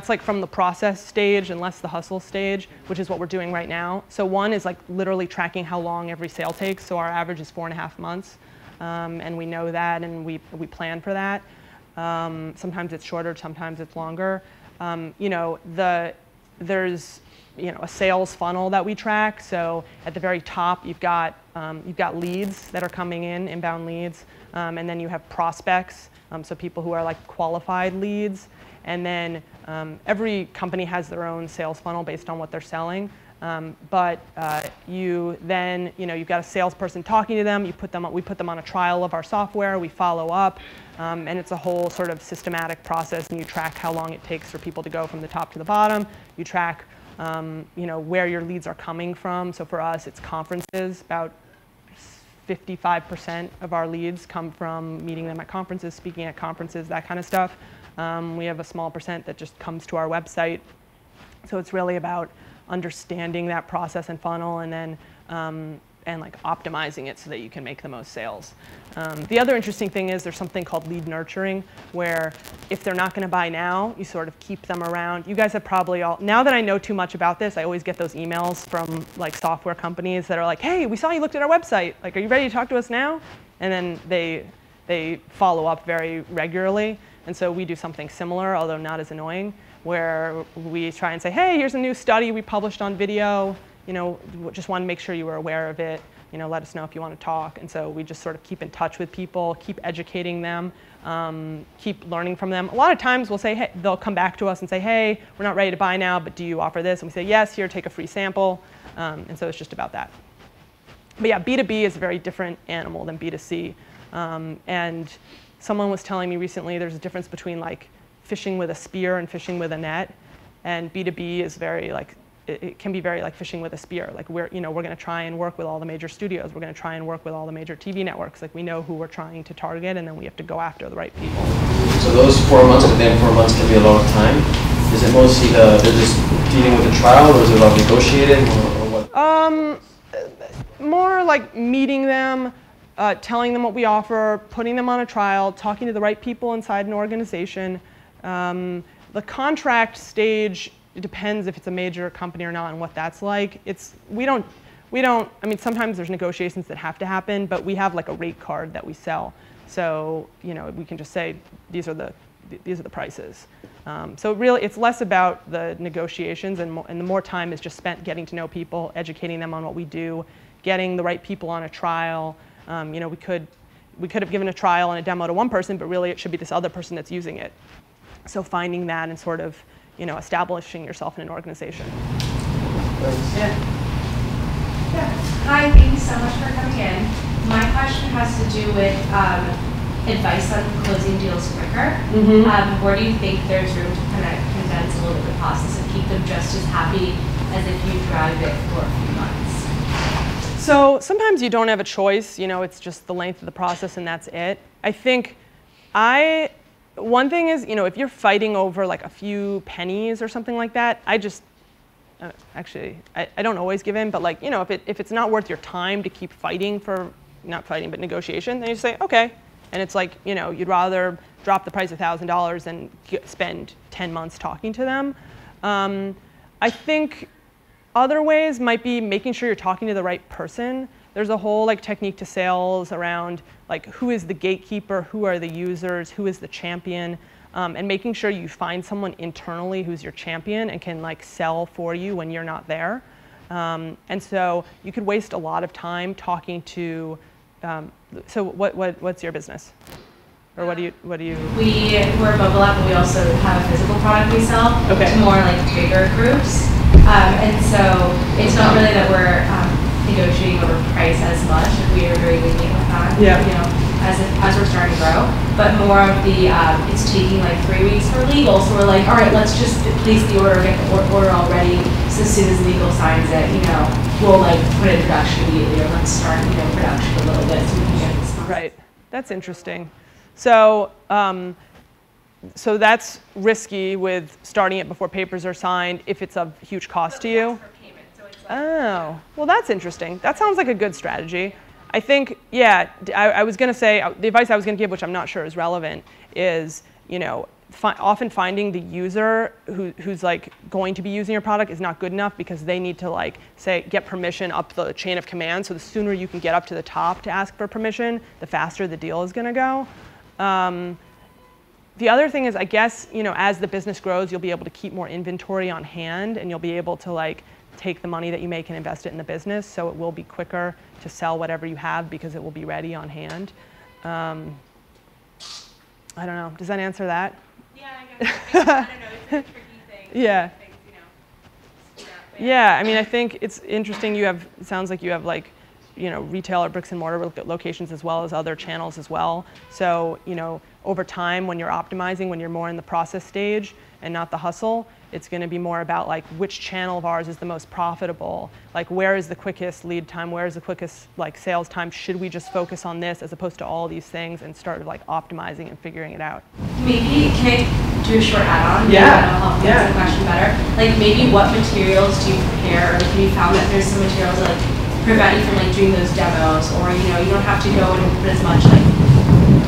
That's like from the process stage and less the hustle stage, which is what we're doing right now. So one is like literally tracking how long every sale takes. So our average is four and a half months. Um, and we know that and we, we plan for that. Um, sometimes it's shorter, sometimes it's longer. Um, you know, the, there's you know, a sales funnel that we track. So at the very top, you've got, um, you've got leads that are coming in, inbound leads. Um, and then you have prospects, um, so people who are like qualified leads. And then um, every company has their own sales funnel based on what they're selling. Um, but uh, you then, you know, you've got a salesperson talking to them. You put them, we put them on a trial of our software. We follow up, um, and it's a whole sort of systematic process. And you track how long it takes for people to go from the top to the bottom. You track, um, you know, where your leads are coming from. So for us, it's conferences. About 55% of our leads come from meeting them at conferences, speaking at conferences, that kind of stuff. Um, we have a small percent that just comes to our website. So it's really about understanding that process and funnel and then um, and like optimizing it so that you can make the most sales. Um, the other interesting thing is there's something called lead nurturing where if they're not going to buy now, you sort of keep them around. You guys have probably all, now that I know too much about this, I always get those emails from like software companies that are like, hey, we saw you looked at our website. Like, are you ready to talk to us now? And then they, they follow up very regularly. And so we do something similar, although not as annoying where we try and say, hey, here's a new study we published on video. You know, just want to make sure you were aware of it. You know, let us know if you want to talk. And so we just sort of keep in touch with people, keep educating them, um, keep learning from them. A lot of times we'll say, hey, they'll come back to us and say, hey, we're not ready to buy now, but do you offer this? And we say, yes, here, take a free sample. Um, and so it's just about that. But yeah, B2B is a very different animal than B2C. Um, and someone was telling me recently there's a difference between like fishing with a spear and fishing with a net. And B2B is very like, it, it can be very like fishing with a spear. Like we're, you know, we're going to try and work with all the major studios. We're going to try and work with all the major TV networks. Like we know who we're trying to target and then we have to go after the right people. So those four months within four months can be a lot of time. Is it mostly the, they're just dealing with the trial or is it about negotiating or, or what? Um, more like meeting them, uh, telling them what we offer, putting them on a trial, talking to the right people inside an organization, um, the contract stage depends if it's a major company or not and what that's like. It's, we don't, we don't, I mean, sometimes there's negotiations that have to happen, but we have like a rate card that we sell. So, you know, we can just say, these are the, these are the prices. Um, so really, it's less about the negotiations and, mo and the more time is just spent getting to know people, educating them on what we do, getting the right people on a trial. Um, you know, we could, we could have given a trial and a demo to one person, but really it should be this other person that's using it. So finding that and sort of, you know, establishing yourself in an organization. Yeah. Yeah. Hi, thank you so much for coming in. My question has to do with um, advice on closing deals quicker. Mm -hmm. um, where do you think there's room to kind of condense a little bit the process and keep them just as happy as if you drive it for a few months? So sometimes you don't have a choice. You know, it's just the length of the process and that's it. I think I one thing is, you know, if you're fighting over like a few pennies or something like that, I just, uh, actually, I, I don't always give in, but like, you know, if, it, if it's not worth your time to keep fighting for, not fighting, but negotiation, then you say, okay. And it's like, you know, you'd rather drop the price $1,000 than spend 10 months talking to them. Um, I think other ways might be making sure you're talking to the right person. There's a whole like technique to sales around like who is the gatekeeper, who are the users, who is the champion, um, and making sure you find someone internally who's your champion and can like sell for you when you're not there. Um, and so you could waste a lot of time talking to. Um, so what, what what's your business? Or what do you what do you? We we're a mobile app, but we also have a physical product we sell okay. to more like bigger groups. Um, and so it's not really that we're negotiating over price as much if we are very lenient with that. Yeah. You know, as, it, as we're starting to grow, but more of the, um, it's taking like three weeks for legal. So we're like, all right, let's just place the order, get the order all ready. So as soon as legal signs it, you know, we'll like put in production immediately or let's start, you know, production a little bit so we can get this done. Right. That's interesting. So, um, so that's risky with starting it before papers are signed if it's of huge cost to you. Oh, well, that's interesting. That sounds like a good strategy. I think, yeah, I, I was going to say uh, the advice I was going to give, which I'm not sure is relevant, is you know fi- often finding the user who, who's like going to be using your product is not good enough because they need to like say get permission up the chain of command. So the sooner you can get up to the top to ask for permission, the faster the deal is going to go. Um, the other thing is, I guess, you know, as the business grows, you'll be able to keep more inventory on hand, and you'll be able to like take the money that you make and invest it in the business. So it will be quicker to sell whatever you have because it will be ready on hand. Um, I don't know. Does that answer that? Yeah, I guess. I, I don't know. It's a tricky thing. Yeah. Things, you know. Yeah. Yeah, I mean, I think it's interesting. You have it sounds like you have like, you know, retail or bricks and mortar lo- locations as well as other channels as well. So you know, over time, when you're optimizing, when you're more in the process stage and not the hustle, it's going to be more about like which channel of ours is the most profitable. Like where is the quickest lead time? Where is the quickest like sales time? Should we just focus on this as opposed to all these things and start like optimizing and figuring it out? Maybe, can I do a short add-on? Yeah, That'll help yeah. answer the question better. Like maybe what materials do you prepare, or have you found that there's some materials that like prevent you from like doing those demos, or you know, you don't have to go and put as much like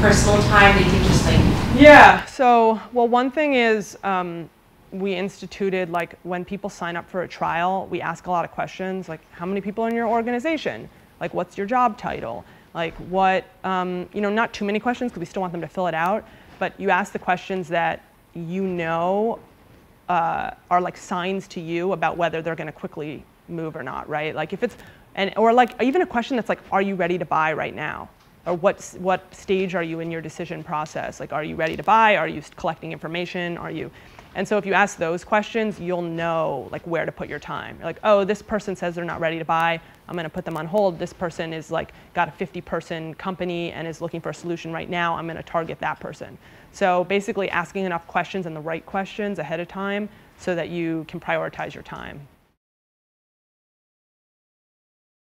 personal time, that you can just like, Yeah. So, well, one thing is um, we instituted like when people sign up for a trial, we ask a lot of questions like how many people in your organization, like what's your job title, like what um, you know, not too many questions because we still want them to fill it out, but you ask the questions that you know uh, are like signs to you about whether they're going to quickly move or not, right? Like if it's and or like even a question that's like, are you ready to buy right now? Or what what stage are you in your decision process? Like, are you ready to buy? Are you collecting information? Are you? And so if you ask those questions, you'll know like where to put your time. You're like, oh, this person says they're not ready to buy. I'm going to put them on hold. This person is like got a 50 person company and is looking for a solution right now. I'm going to target that person. So basically asking enough questions and the right questions ahead of time so that you can prioritize your time.